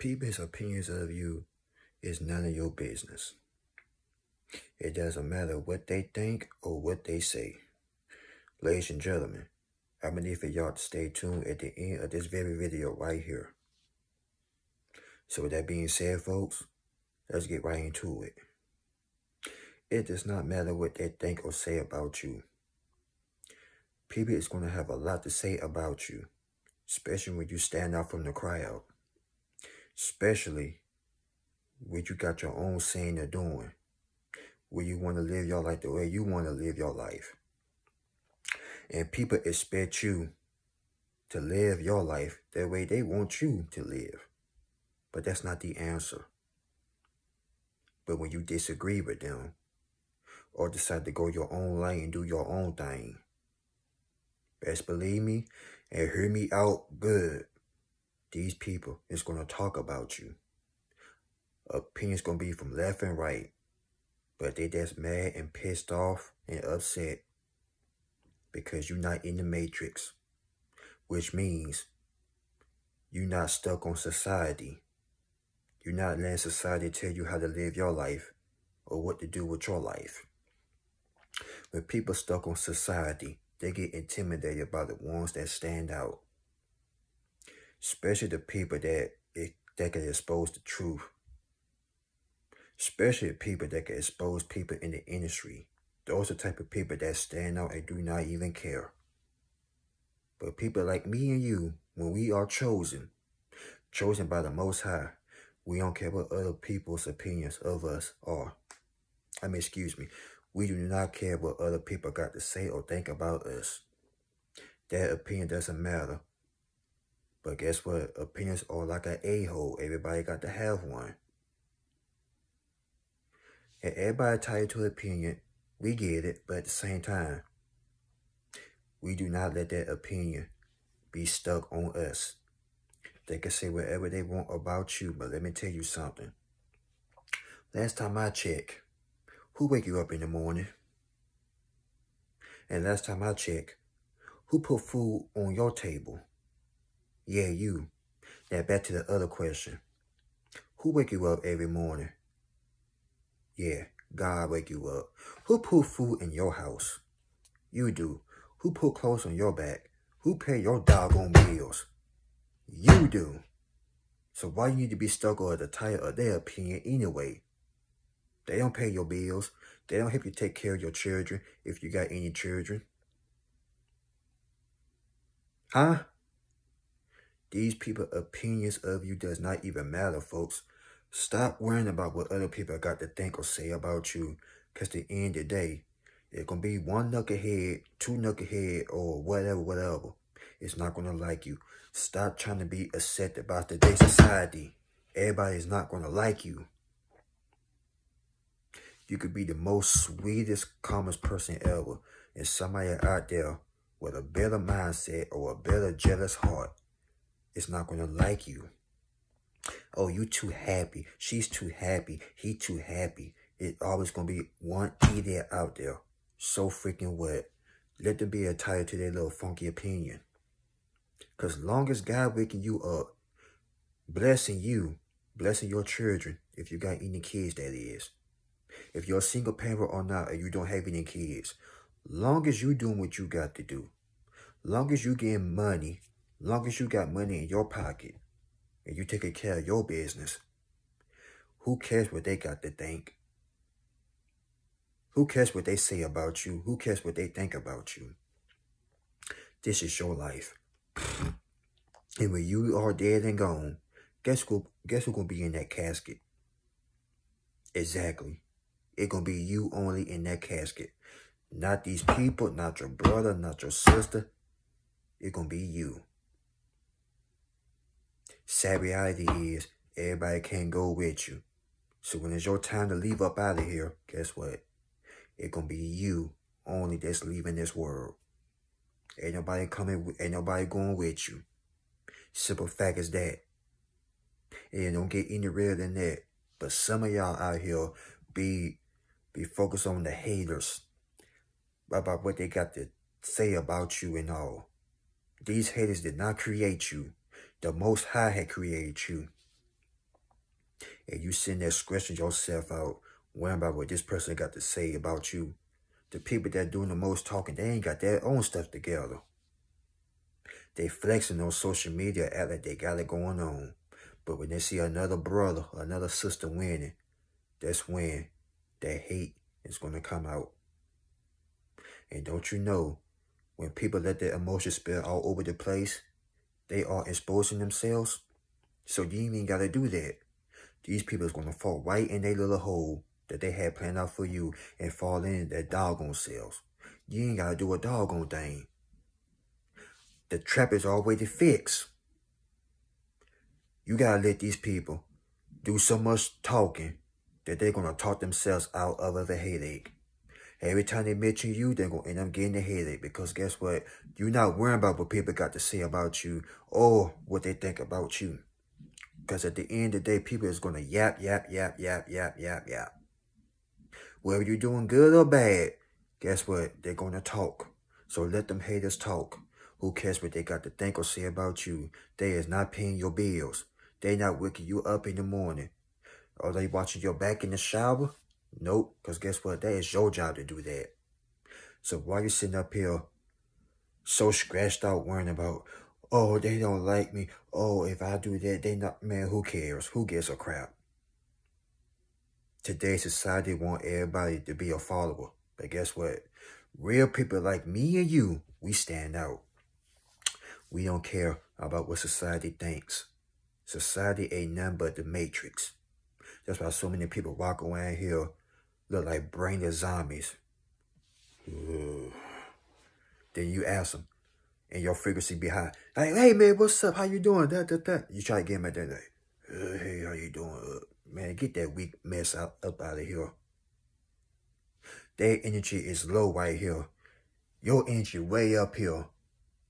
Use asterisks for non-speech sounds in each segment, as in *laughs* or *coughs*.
People's opinions of you is none of your business. It doesn't matter what they think or what they say. Ladies and gentlemen, I need for y'all to stay tuned at the end of this very video right here. So with that being said, folks, let's get right into it. It does not matter what they think or say about you. People is going to have a lot to say about you, especially when you stand out from the crowd. Especially when you got your own saying or doing, where you want to live your life the way you want to live your life. And people expect you to live your life the way they want you to live. But that's not the answer. But when you disagree with them, or decide to go your own lane and do your own thing, best believe me and hear me out good. These people is going to talk about you. Opinions going to be from left and right. But they just mad and pissed off and upset because you're not in the matrix. Which means you're not stuck on society. You're not letting society tell you how to live your life or what to do with your life. When people stuck on society, they get intimidated by the ones that stand out. Especially the people that, it, that can expose the truth. Especially the people that can expose people in the industry. Those are the type of people that stand out and do not even care. But people like me and you, when we are chosen, chosen by the Most High, we don't care what other people's opinions of us are. I mean, excuse me. We do not care what other people got to say or think about us. That opinion doesn't matter. But guess what? Opinions are like an a-hole. Everybody got to have one. And everybody tied to an opinion. We get it, but at the same time, we do not let that opinion be stuck on us. They can say whatever they want about you, but let me tell you something. Last time I checked, who wake you up in the morning? And last time I checked, who put food on your table? Yeah, you. Now back to the other question. Who wake you up every morning? Yeah, God wake you up. Who put food in your house? You do. Who put clothes on your back? Who pay your doggone bills? You do. So why you need to be stuck on the title of their opinion anyway? They don't pay your bills. They don't help you take care of your children if you got any children. Huh? These people opinions of you does not even matter, folks. Stop worrying about what other people got to think or say about you. Because the end of the day, it's going to be one knucklehead, two knucklehead, or whatever, whatever. It's not going to like you. Stop trying to be accepted by today's society. Everybody is not going to like you. You could be the most sweetest, calmest person ever. And somebody out there with a better mindset or a better jealous heart is not going to like you. Oh, you too happy. She's too happy. He too happy. It's always going to be one idiot out there. So freaking what? Let them be entitled to their little funky opinion. Because long as God waking you up, blessing you, blessing your children, if you got any kids, that is. If you're a single parent or not, and you don't have any kids, long as you doing what you got to do, long as you getting money, long as you got money in your pocket, and you taking care of your business, who cares what they got to think? Who cares what they say about you? Who cares what they think about you? This is your life. *sniffs* And when you are dead and gone, guess who guess who gonna be in that casket? Exactly. It gonna be you only in that casket. Not these people, not your brother, not your sister. It gonna be you. Sad reality is everybody can't go with you. So when it's your time to leave up out of here, guess what? It gonna be you only that's leaving this world. Ain't nobody coming, ain't nobody going with you. Simple fact is that. And don't get any realer than that. But some of y'all out here be be focused on the haters about what they got to say about you and all. These haters did not create you. The Most High had created you. And you sitting there scratching yourself out, worrying about what this person got to say about you. The people that doing the most talking, they ain't got their own stuff together. They flexing on social media, act like they got it going on. But when they see another brother, another sister winning, that's when that hate is going to come out. And don't you know, when people let their emotions spill all over the place, they are exposing themselves. So you ain't even got to do that. These people is going to fall right in their little hole that they had planned out for you and fall in that doggone selves. You ain't got to do a doggone thing. The trap is already fixed. You got to let these people do so much talking that they're going to talk themselves out of a headache. Every time they mention you, they're going to end up getting a headache because guess what? You're not worrying about what people got to say about you or what they think about you. Because at the end of the day, people is going to yap, yap, yap, yap, yap, yap, yap. Whether you're doing good or bad, guess what? They're going to talk. So let them haters talk. Who cares what they got to think or say about you? They is not paying your bills. They not waking you up in the morning. Are they watching your back in the shower? Nope, because guess what? That is your job to do that. So while you're sitting up here so scratched out worrying about, oh, they don't like me. Oh, if I do that, they not, man, who cares? Who gives a crap? Today's society want everybody to be a follower. But guess what? Real people like me and you, we stand out. We don't care about what society thinks. Society ain't nothing but the matrix. That's why so many people walk around here look like brainless zombies. Ugh. Then you ask them, and your frequency behind, like, hey man, what's up? How you doing? That, that, that. You try to get them at that like, uh, hey, how you doing? Uh, man, get that weak mess out up out of here. Their energy is low right here. Your energy way up here.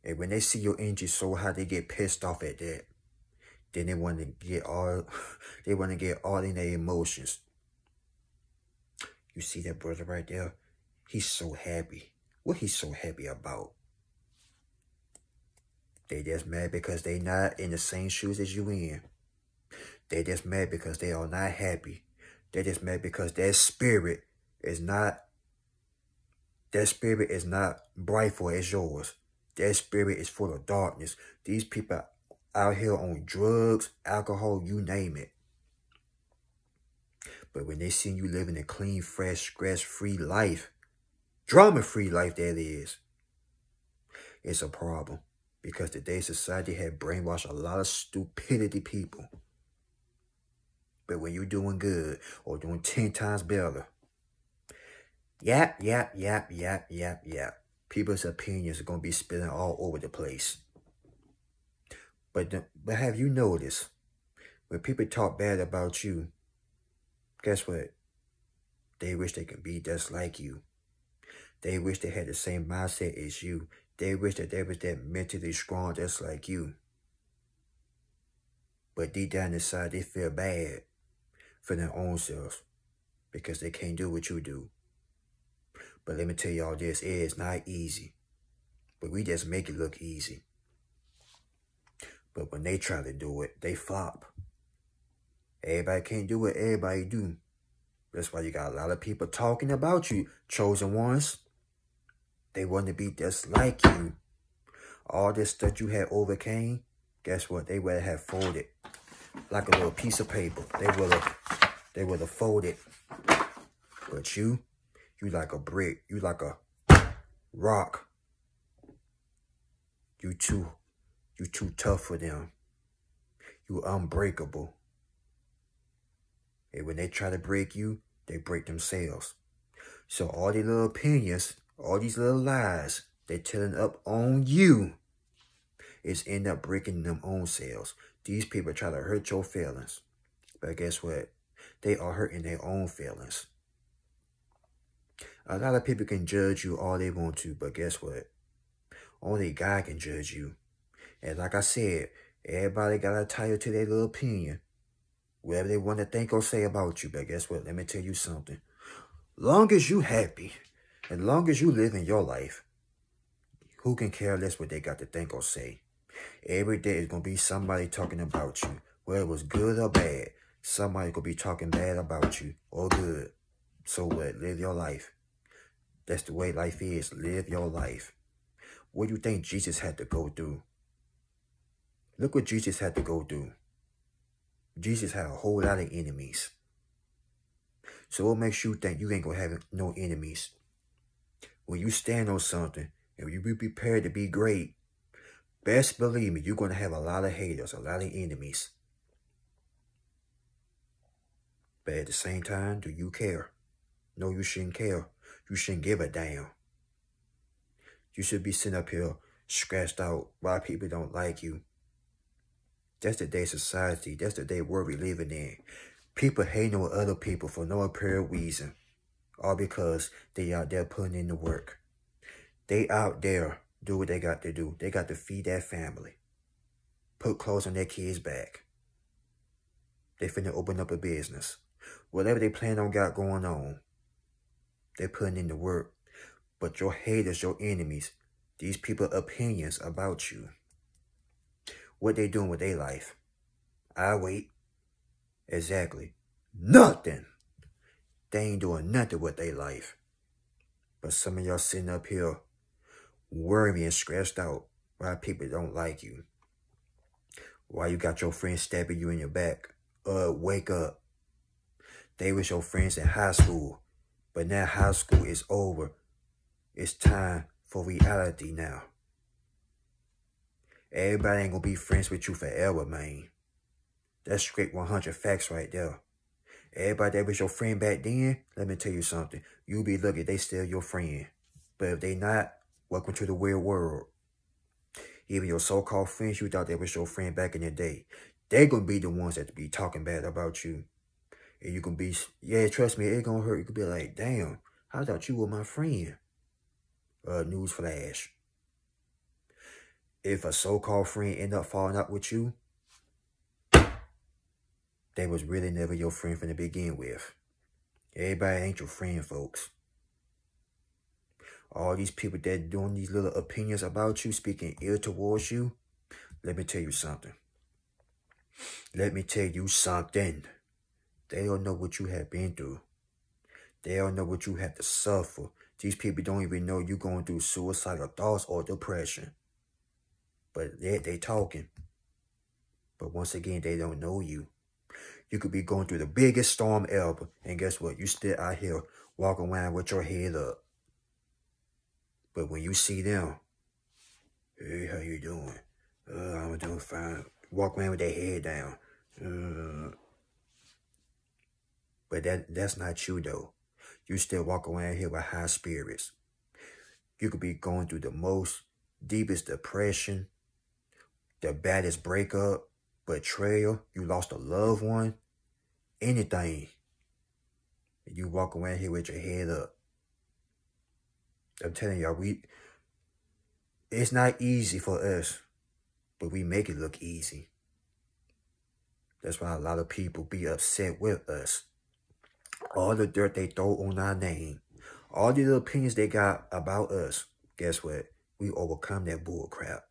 And when they see your energy so high, they get pissed off at that. Then they want to get all, *laughs* they want to get all in their emotions. You see that brother right there? He's so happy. What he's so happy about? They just mad because they not in the same shoes as you in. They just mad because they are not happy. They just mad because their spirit is not, their spirit is not bright for as yours. Their spirit is full of darkness. These people out here on drugs, alcohol, you name it. But when they see you living a clean, fresh, stress-free life, drama-free life that is, it's a problem. Because today's society had brainwashed a lot of stupidity people. But when you're doing good or doing 10 times better, yap, yap, yap, yap, yap, yap. People's opinions are going to be spilling all over the place. But, but have you noticed, when people talk bad about you, guess what? They wish they could be just like you. They wish they had the same mindset as you. They wish that they was that mentally strong just like you. But deep down inside, they feel bad for their own selves because they can't do what you do. But let me tell y'all this, it is not easy. But we just make it look easy. But when they try to do it, they flop. Everybody can't do what everybody do. That's why you got a lot of people talking about you, chosen ones. They want to be just like you. All this stuff you had overcame, guess what? They would have folded like a little piece of paper. They would have, they would have folded. But you, you like a brick. You like a rock. You too you too tough for them. You unbreakable. And when they try to break you, they break themselves. So all these little opinions, all these little lies they're telling up on you is end up breaking them own selves. These people try to hurt your feelings. But guess what? They are hurting their own feelings. A lot of people can judge you all they want to, but guess what? Only God can judge you. And like I said, everybody got entitled to their little opinion. Whatever they want to think or say about you. But guess what? Let me tell you something. Long as you happy, and long as you live in your life, who can care less what they got to think or say? Every day is going to be somebody talking about you, whether it was good or bad. Somebody could be talking bad about you or good. So what? Live your life. That's the way life is. Live your life. What do you think Jesus had to go through? Look what Jesus had to go through. Jesus had a whole lot of enemies. So what makes you think you ain't gonna have no enemies? When you stand on something and you be prepared to be great, best believe me, you're gonna have a lot of haters, a lot of enemies. But at the same time, do you care? No, you shouldn't care. You shouldn't give a damn. You should be sitting up here scratched out why people don't like you. That's the day society. That's the day world we living in. People hating on other people for no apparent reason. All because they out there putting in the work. They out there do what they got to do. They got to feed their family. Put clothes on their kids' back. They finna open up a business. Whatever they plan on got going on. They putting in the work. But your haters, your enemies, these people opinions about you. What they doing with their life? I wait. Exactly. Nothing. They ain't doing nothing with their life. But some of y'all sitting up here worrying and stressed out why people don't like you. Why you got your friends stabbing you in your back. Uh, wake up. They was your friends in high school. But now high school is over. It's time for reality now. Everybody ain't gonna be friends with you forever, man. That's straight 100 facts right there. Everybody that was your friend back then, let me tell you something. You be lucky they still your friend. But if they not, welcome to the weird world. Even your so-called friends you thought they was your friend back in the day, they gonna be the ones that be talking bad about you. And you can be, yeah, trust me, it gonna hurt. You could be like, damn, I thought you were my friend. Uh, newsflash if a so-called friend end up falling out with you, they was really never your friend from the begin with. Everybody ain't your friend, folks. All these people that doing these little opinions about you, speaking ill towards you, let me tell you something. Let me tell you something. They don't know what you have been through. They don't know what you have to suffer. These people don't even know you going through suicidal thoughts or depression. But they they talking. But once again, they don't know you. You could be going through the biggest storm ever. And guess what? You still out here walking around with your head up. But when you see them, hey, how you doing? Uh, I'm doing fine. Walk around with their head down. Uh, but that that's not you though. You still walk around here with high spirits. You could be going through the most deepest depression, the baddest breakup, betrayal, you lost a loved one, anything. You walk around here with your head up. I'm telling y'all, we it's not easy for us, but we make it look easy. That's why a lot of people be upset with us. All the dirt they throw on our name, all the opinions they got about us, guess what? We overcome that bull crap.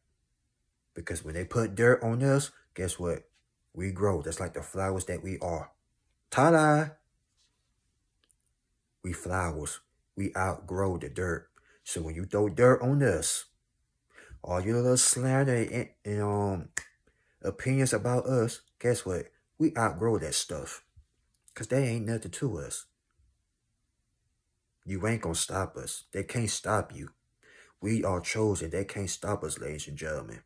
Because when they put dirt on us, guess what? We grow That's like the flowers that we are. Ta-da! We flowers. We outgrow the dirt. So when you throw dirt on us, all your little slander and, and um opinions about us, guess what? We outgrow that stuff. Because they ain't nothing to us. You ain't gonna stop us. They can't stop you. We are chosen. They can't stop us, ladies and gentlemen.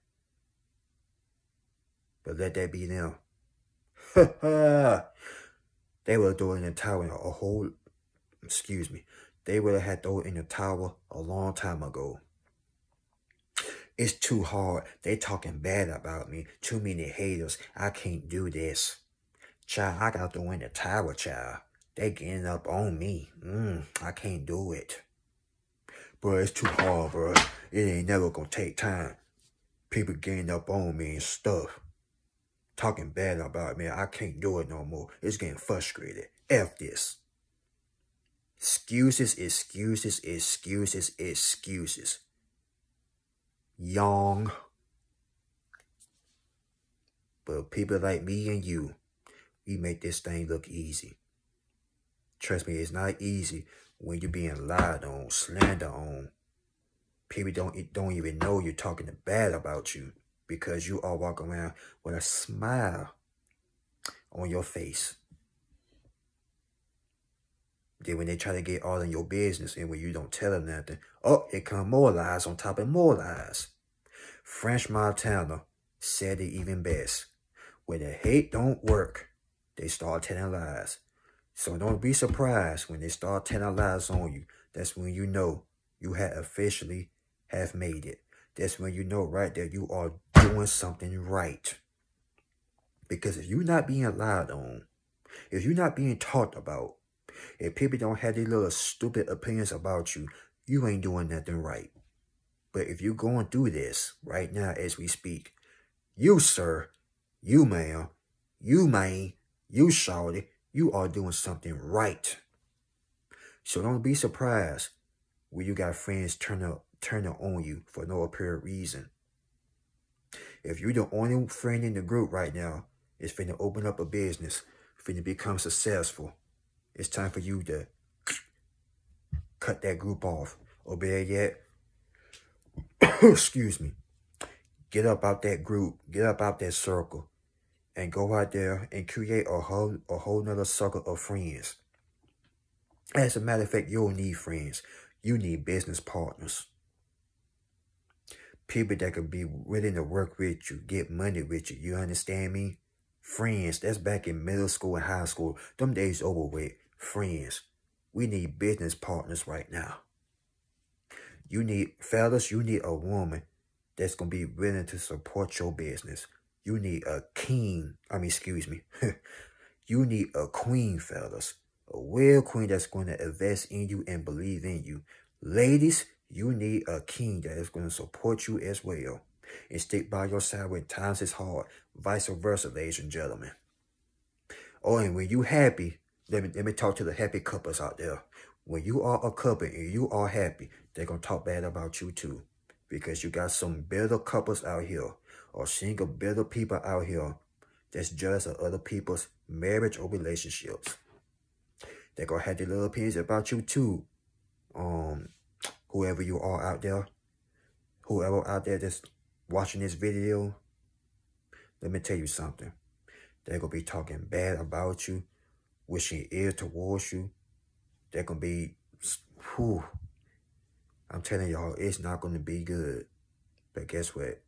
But let that be them. *laughs* they would have thrown in the tower a whole, excuse me, they would have had throw in the tower a long time ago. It's too hard. They talking bad about me. Too many haters. I can't do this. Child, I got to throw in the tower, child. They getting up on me. Mm, I can't do it. Bro, it's too hard, bro. It ain't never gonna take time. People getting up on me and stuff talking bad about me. I can't do it no more. It's getting frustrated. F this. Excuses, excuses, excuses, excuses. Young. But people like me and you, we make this thing look easy. Trust me, it's not easy when you're being lied on, slander on. People don't don't even know you're talking bad about you because you all walk around with a smile on your face. Then when they try to get all in your business and when you don't tell them nothing, oh, it come more lies on top of more lies. French Montana said it even best. When the hate don't work, they start telling lies. So don't be surprised when they start telling lies on you. That's when you know you have officially have made it. That's when you know right there you are doing something right. Because if you're not being lied on, if you're not being talked about, if people don't have these little stupid opinions about you, you ain't doing nothing right. But if you're going through this right now as we speak, you, sir, you, ma'am, you, man, you, shawty, you are doing something right. So don't be surprised when you got friends turn up, turn up on you for no apparent reason. If you're the only friend in the group right now, it's finna open up a business, finna become successful. It's time for you to cut that group off. Or better yet, *coughs* excuse me, get up out that group, get up out that circle, and go out there and create a whole a whole nother circle of friends. As a matter of fact, you don't need friends. You need business partners. People that could be willing to work with you, get money with you. You understand me? Friends, that's back in middle school and high school. Them days over with. Friends. We need business partners right now. You need, fellas, you need a woman that's going to be willing to support your business. You need a king. I mean, excuse me. *laughs* you need a queen, fellas. A real queen that's going to invest in you and believe in you. Ladies, you need a king that is going to support you as well. And stick by your side when times is hard. Vice versa, ladies and gentlemen. Oh, and when you happy, let me, let me talk to the happy couples out there. When you are a couple and you are happy, they're going to talk bad about you too. Because you got some bitter couples out here or single bitter people out here that's jealous of other people's marriage or relationships. They're gonna have their little opinions about you too. Um, whoever you are out there, whoever out there that's watching this video, let me tell you something. They're gonna be talking bad about you, wishing ill towards you. They're gonna be, whew, I'm telling y'all, it's not gonna be good. But guess what?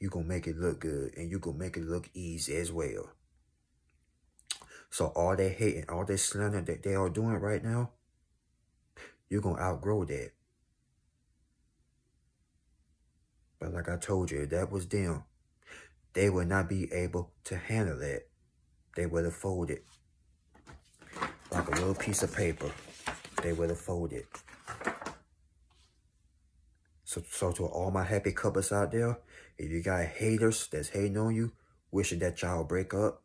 you're going to make it look good and you're going to make it look easy as well. So all that hate and all that slander that they are doing right now, you're going to outgrow that. But like I told you, that was them, they would not be able to handle that. They would have folded like a little piece of paper. They would have folded. So, so to all my happy couples out there, if you got haters that's hating on you, wishing that y'all break up,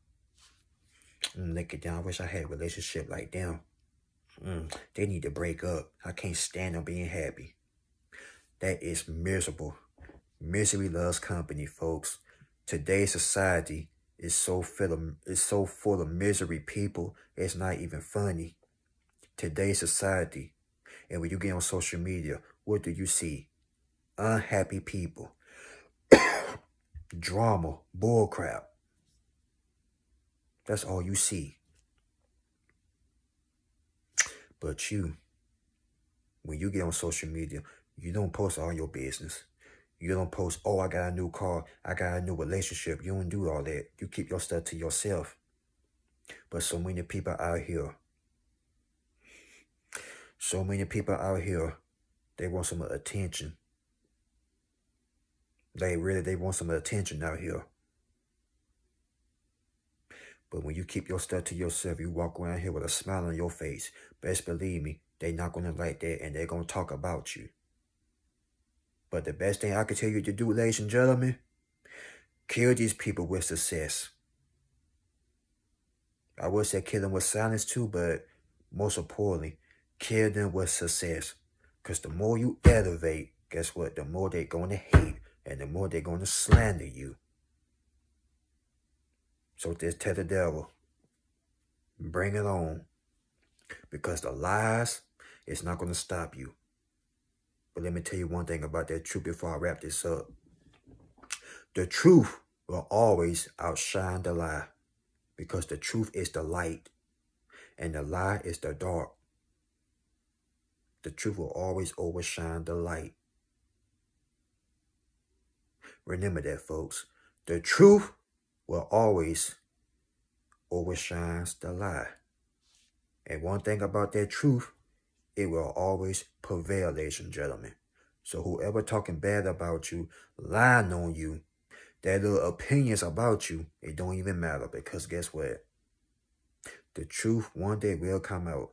mm, look at them. I wish I had a relationship like them. Mm, they need to break up. I can't stand them being happy. That is miserable. Misery loves company, folks. Today's society is so full of is so full of misery people. It's not even funny. Today's society, and when you get on social media, what do you see? unhappy people, *coughs* drama, bullcrap. That's all you see. But you, when you get on social media, you don't post all your business. You don't post, oh, I got a new car. I got a new relationship. You don't do all that. You keep your stuff to yourself. But so many people out here, so many people out here, they want some attention. They really, they want some attention out here. But when you keep your stuff to yourself, you walk around here with a smile on your face. Best believe me, they not going to like that and they're going to talk about you. But the best thing I can tell you to do, ladies and gentlemen, kill these people with success. I would say kill them with silence too, but most importantly, kill them with success. Because the more you elevate, guess what? The more they're going to hate and the more they're going to slander you. So just tell the devil, Bring it on. Because the lies, it's not going to stop you. But let me tell you one thing about that truth before I wrap this up. The truth will always outshine the lie. Because the truth is the light. And the lie is the dark. The truth will always overshine the light. Remember that, folks. The truth will always overshines the lie. And one thing about that truth, it will always prevail, ladies and gentlemen. So whoever talking bad about you, lying on you, their little opinions about you, it don't even matter because guess what? The truth one day will come out.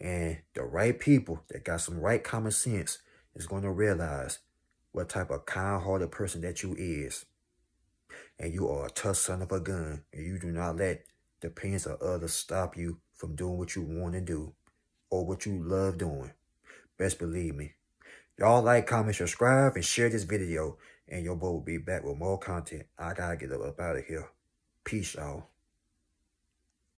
And the right people that got some right common sense is going to realize what type of kind-hearted person that you is. And you are a tough son of a gun. And you do not let the opinions of others stop you from doing what you want to do or what you love doing. Best believe me. Y'all like, comment, subscribe, and share this video. And your boy will be back with more content. I gotta get up out of here. Peace, y'all.